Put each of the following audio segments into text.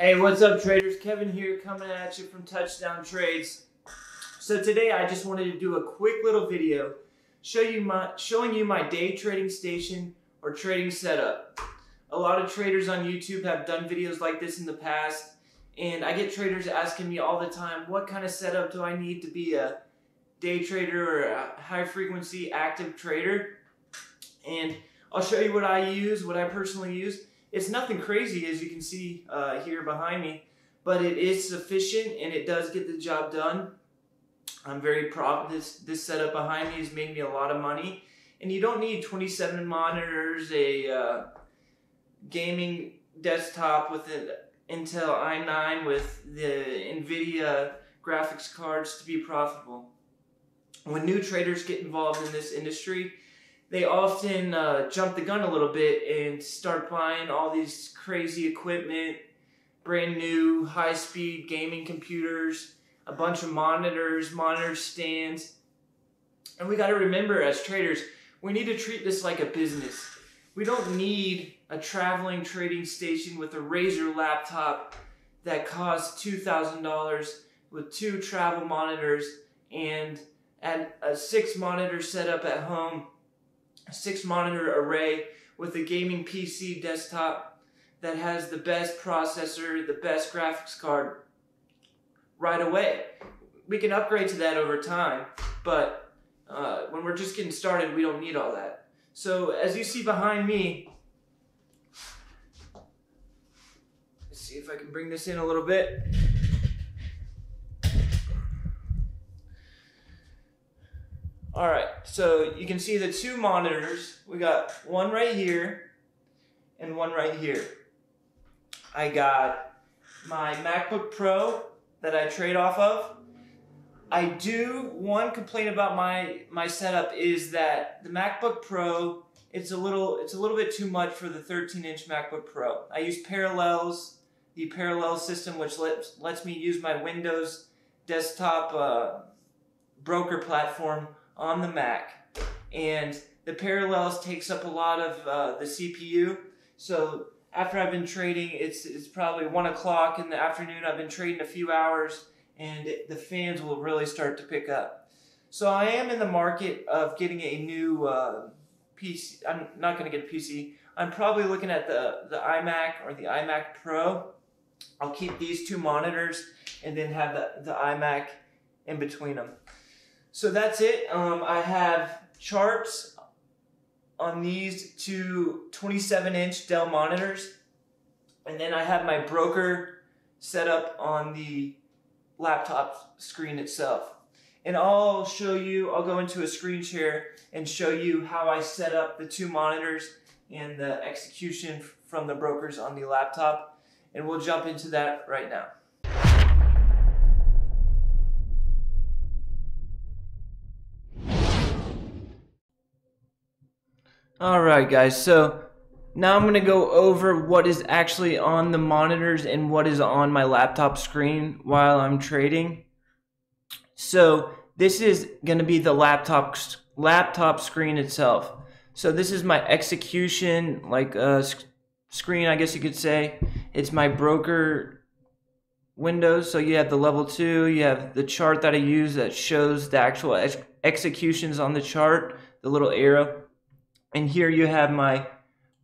Hey, what's up, traders? Kevin here, coming at you from Touchdown Trades. So today, I just wanted to do a quick little video, show you my showing you my day trading station or trading setup. A lot of traders on YouTube have done videos like this in the past, and I get traders asking me all the time, what kind of setup do I need to be a day trader or a high frequency active trader? And I'll show you what I use, what I personally use. It's nothing crazy as you can see uh, here behind me, but it is sufficient and it does get the job done. I'm very proud. This this setup behind me has made me a lot of money, and you don't need 27 monitors, a uh, gaming desktop with an Intel i9 with the NVIDIA graphics cards to be profitable. When new traders get involved in this industry, they often uh, jump the gun a little bit and start buying all these crazy equipment, brand new high speed gaming computers, a bunch of monitors, monitor stands. And we got to remember as traders, we need to treat this like a business. We don't need a traveling trading station with a Razer laptop that costs $2,000 with two travel monitors and and a six monitor setup at home six monitor array with a gaming PC desktop that has the best processor, the best graphics card right away. We can upgrade to that over time, but uh, when we're just getting started, we don't need all that. So as you see behind me, let's see if I can bring this in a little bit. All right, so you can see the two monitors. We got one right here and one right here. I got my MacBook Pro that I trade off of. I do one complaint about my my setup is that the MacBook Pro it's a little it's a little bit too much for the 13 inch MacBook Pro. I use Parallels, the Parallel system, which lets lets me use my Windows desktop uh, broker platform on the Mac. And the Parallels takes up a lot of uh, the CPU. So after I've been trading, it's, it's probably 1 o'clock in the afternoon. I've been trading a few hours and it, the fans will really start to pick up. So I am in the market of getting a new uh, PC. I'm not going to get a PC. I'm probably looking at the, the iMac or the iMac Pro. I'll keep these two monitors and then have the, the iMac in between them. So that's it. Um, I have charts on these two 27 inch Dell monitors. And then I have my broker set up on the laptop screen itself. And I'll show you, I'll go into a screen share and show you how I set up the two monitors and the execution from the brokers on the laptop. And we'll jump into that right now. Alright guys, so now I'm going to go over what is actually on the monitors and what is on my laptop screen while I'm trading. So this is going to be the laptop laptop screen itself. So this is my execution like uh, screen, I guess you could say. It's my broker windows. So you have the level two, you have the chart that I use that shows the actual ex executions on the chart, the little arrow. And here you have my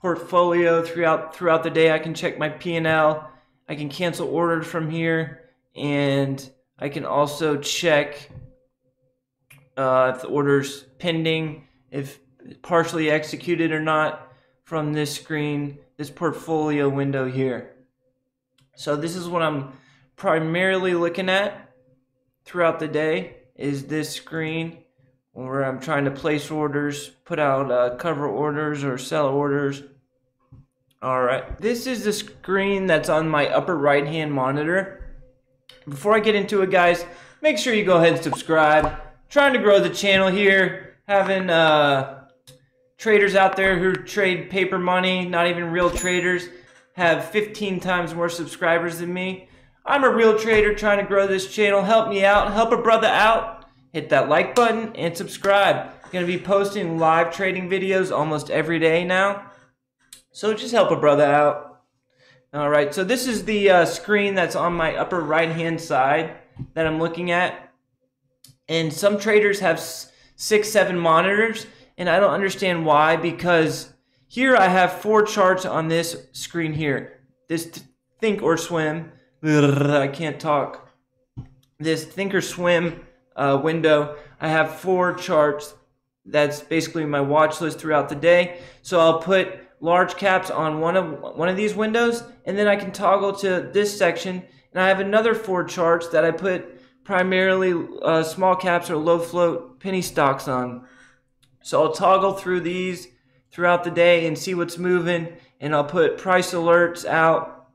portfolio throughout throughout the day. I can check my P&L. I can cancel orders from here, and I can also check uh, if the order's pending, if partially executed or not from this screen, this portfolio window here. So this is what I'm primarily looking at throughout the day is this screen where I'm trying to place orders, put out uh, cover orders or sell orders. All right, this is the screen that's on my upper right hand monitor. Before I get into it, guys, make sure you go ahead and subscribe. trying to grow the channel here, having uh, traders out there who trade paper money, not even real traders, have 15 times more subscribers than me. I'm a real trader trying to grow this channel. Help me out, help a brother out hit that like button and subscribe. I'm to be posting live trading videos almost every day now. So just help a brother out. All right, so this is the uh, screen that's on my upper right hand side that I'm looking at. And some traders have six, seven monitors, and I don't understand why because here I have four charts on this screen here. This Thinkorswim, I can't talk. This Thinkorswim uh, window, I have four charts. That's basically my watch list throughout the day. So I'll put large caps on one of one of these windows and then I can toggle to this section and I have another four charts that I put primarily uh, small caps or low float penny stocks on. So I'll toggle through these throughout the day and see what's moving and I'll put price alerts out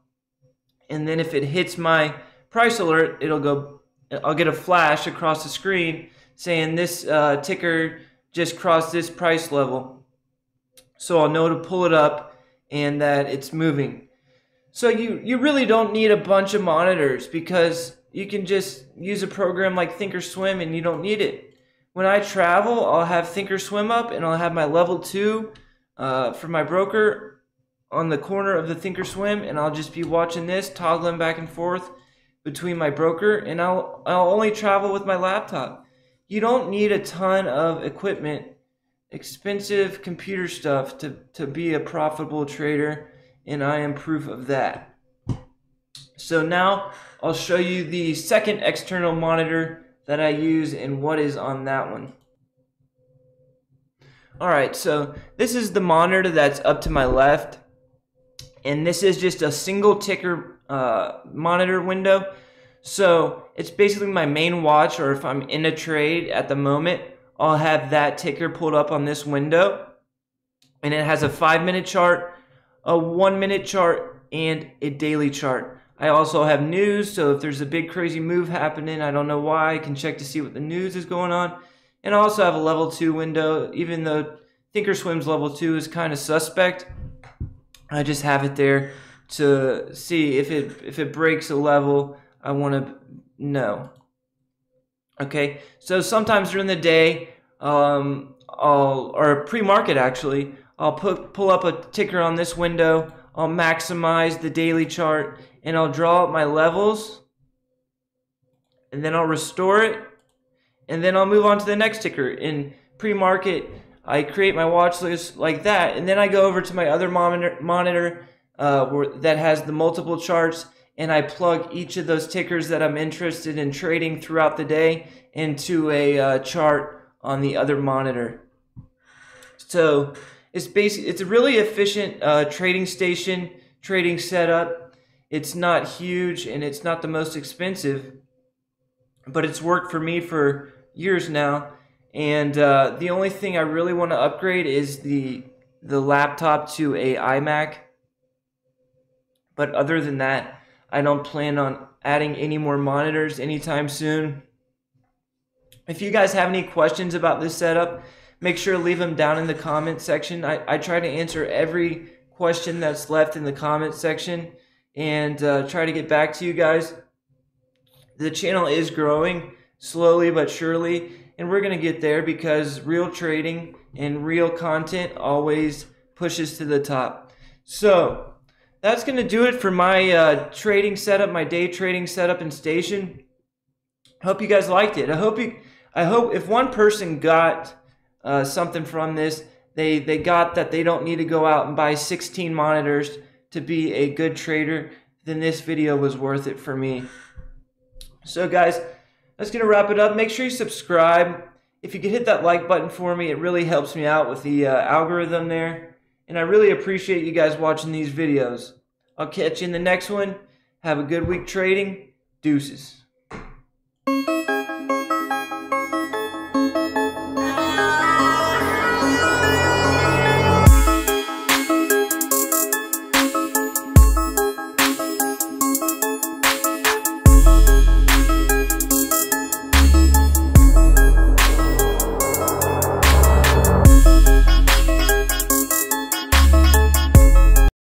and then if it hits my price alert it'll go I'll get a flash across the screen saying this uh, ticker just crossed this price level so I'll know to pull it up and that it's moving. So you, you really don't need a bunch of monitors because you can just use a program like Thinkorswim and you don't need it. When I travel, I'll have Thinkorswim up and I'll have my level two uh, for my broker on the corner of the Thinkorswim and I'll just be watching this, toggling back and forth between my broker and I'll, I'll only travel with my laptop. You don't need a ton of equipment expensive computer stuff to, to be a profitable trader, and I am proof of that. So now I'll show you the second external monitor that I use and what is on that one. Alright, so this is the monitor that's up to my left, and this is just a single ticker uh, monitor window. So it's basically my main watch, or if I'm in a trade at the moment, I'll have that ticker pulled up on this window. And it has a five minute chart, a one minute chart, and a daily chart. I also have news, so if there's a big crazy move happening, I don't know why, I can check to see what the news is going on. And I also have a level 2 window, even though Thinkorswim's level 2 is kind of suspect. I just have it there to see if it if it breaks a level, I want to know. Okay, so sometimes during the day, um, I'll, or pre-market actually, I'll put, pull up a ticker on this window, I'll maximize the daily chart, and I'll draw up my levels, and then I'll restore it, and then I'll move on to the next ticker. In pre-market, I create my watch list like that, and then I go over to my other monitor, monitor uh, that has the multiple charts, and I plug each of those tickers that I'm interested in trading throughout the day into a uh, chart on the other monitor. So it's basically it's a really efficient uh, trading station, trading setup. It's not huge and it's not the most expensive, but it's worked for me for years now. And uh, the only thing I really want to upgrade is the the laptop to a iMac. But other than that, I don't plan on adding any more monitors anytime soon. If you guys have any questions about this setup, make sure to leave them down in the comment section. I, I try to answer every question that's left in the comment section and uh, try to get back to you guys. The channel is growing slowly but surely, and we're going to get there because real trading and real content always pushes to the top. So, that's going to do it for my uh, trading setup, my day trading setup and station. Hope you guys liked it. I hope you. I hope if one person got uh, something from this, they they got that they don't need to go out and buy 16 monitors to be a good trader. Then this video was worth it for me. So guys, that's gonna wrap it up. Make sure you subscribe. If you could hit that like button for me, it really helps me out with the uh, algorithm there and I really appreciate you guys watching these videos. I'll catch you in the next one. Have a good week trading. Deuces.